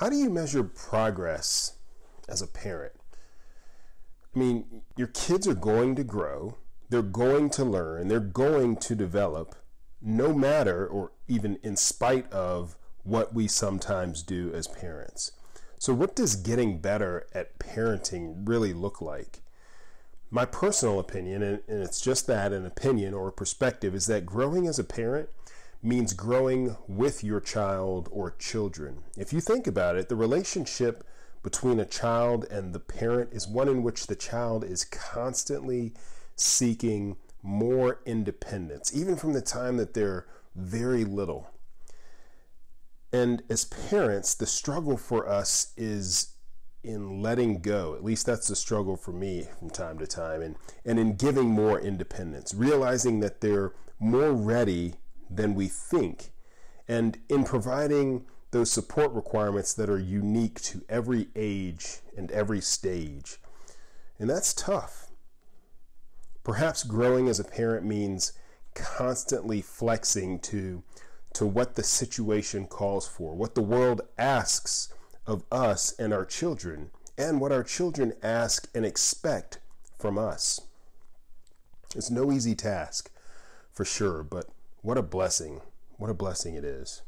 How do you measure progress as a parent? I mean, your kids are going to grow, they're going to learn, they're going to develop, no matter or even in spite of what we sometimes do as parents. So, what does getting better at parenting really look like? My personal opinion, and it's just that an opinion or a perspective, is that growing as a parent means growing with your child or children. If you think about it, the relationship between a child and the parent is one in which the child is constantly seeking more independence, even from the time that they're very little. And as parents, the struggle for us is in letting go. At least that's the struggle for me from time to time, and, and in giving more independence, realizing that they're more ready than we think, and in providing those support requirements that are unique to every age and every stage. And that's tough. Perhaps growing as a parent means constantly flexing to, to what the situation calls for, what the world asks of us and our children, and what our children ask and expect from us. It's no easy task, for sure, but what a blessing. What a blessing it is.